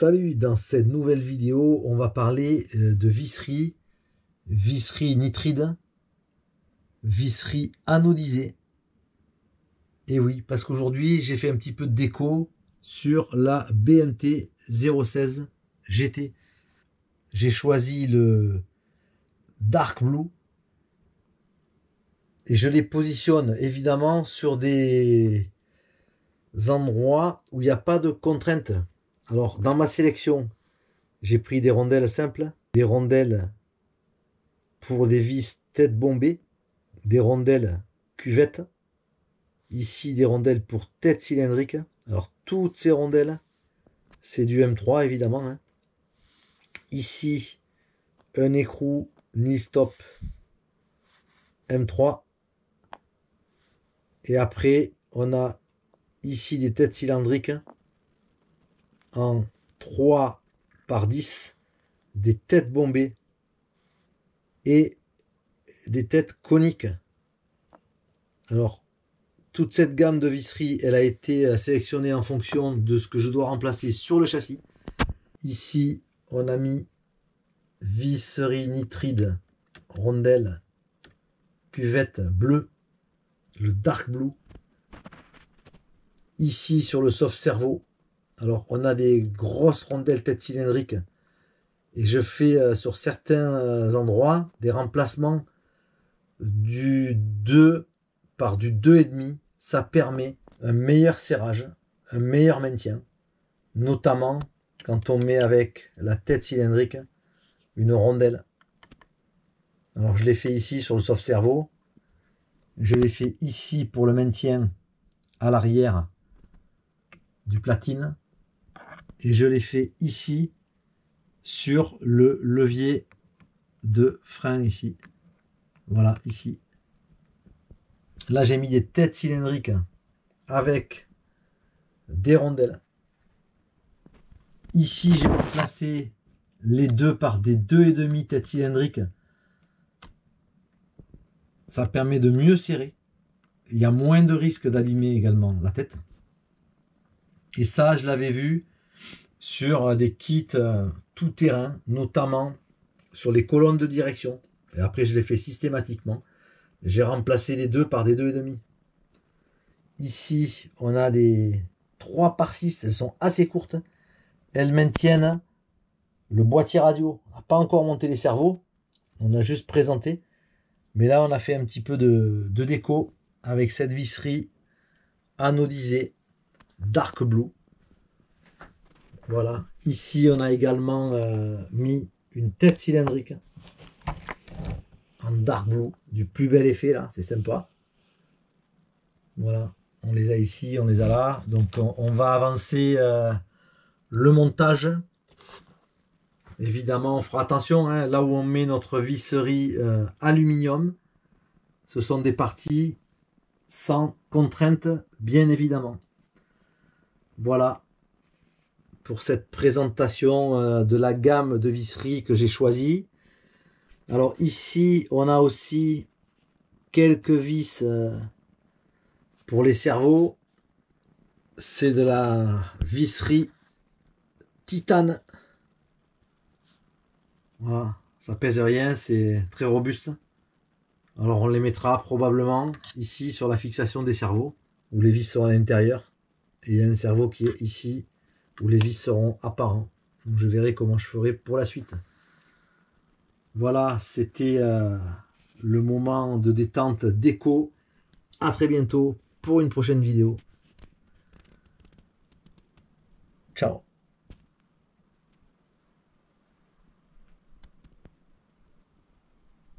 Salut, dans cette nouvelle vidéo, on va parler euh, de visserie, visserie nitride, visserie anodisée. Et oui, parce qu'aujourd'hui, j'ai fait un petit peu de déco sur la BMT 016 GT. J'ai choisi le Dark Blue et je les positionne évidemment sur des endroits où il n'y a pas de contraintes alors, dans ma sélection, j'ai pris des rondelles simples, des rondelles pour des vis tête bombée, des rondelles cuvettes, ici des rondelles pour tête cylindrique. Alors, toutes ces rondelles, c'est du M3 évidemment. Hein. Ici, un écrou ni stop M3. Et après, on a ici des têtes cylindriques en 3 par 10 des têtes bombées et des têtes coniques. Alors, toute cette gamme de visserie, elle a été euh, sélectionnée en fonction de ce que je dois remplacer sur le châssis. Ici, on a mis visserie nitride, rondelle, cuvette bleue, le dark blue. Ici, sur le soft cerveau, alors, on a des grosses rondelles tête cylindriques. Et je fais euh, sur certains euh, endroits des remplacements du 2 par du 2,5. Ça permet un meilleur serrage, un meilleur maintien. Notamment quand on met avec la tête cylindrique une rondelle. Alors je l'ai fait ici sur le soft cerveau. Je l'ai fait ici pour le maintien à l'arrière du platine et je l'ai fait ici sur le levier de frein ici. Voilà, ici. Là, j'ai mis des têtes cylindriques avec des rondelles. Ici, j'ai placé les deux par des deux et demi têtes cylindriques. Ça permet de mieux serrer. Il y a moins de risque d'abîmer également la tête. Et ça, je l'avais vu sur euh, des kits euh, tout terrain, notamment sur les colonnes de direction. Et après, je l'ai fait systématiquement. J'ai remplacé les deux par des deux et demi. Ici, on a des 3 par 6. Elles sont assez courtes. Elles maintiennent le boîtier radio. On n'a pas encore monté les cerveaux. On a juste présenté. Mais là, on a fait un petit peu de, de déco avec cette visserie anodisée dark blue. Voilà. Ici, on a également euh, mis une tête cylindrique en dark blue, du plus bel effet là, c'est sympa. Voilà, on les a ici, on les a là. Donc on, va avancer euh, le montage. Évidemment, on fera attention, hein, là où on met notre visserie euh, aluminium, ce sont des parties sans contrainte, bien évidemment. Voilà, pour cette présentation euh, de la gamme de visserie que j'ai choisi. Alors ici, on a aussi quelques vis euh, pour les cerveaux. C'est de la visserie titane. Voilà, ça pèse rien, c'est très robuste. Alors on les mettra probablement ici sur la fixation des cerveaux, où les vis sont à l'intérieur. Et il y a un cerveau qui est ici les vis seront apparents. Donc je verrai comment je ferai pour la suite. Voilà, c'était euh, le moment de détente déco. À très bientôt pour une prochaine vidéo. Ciao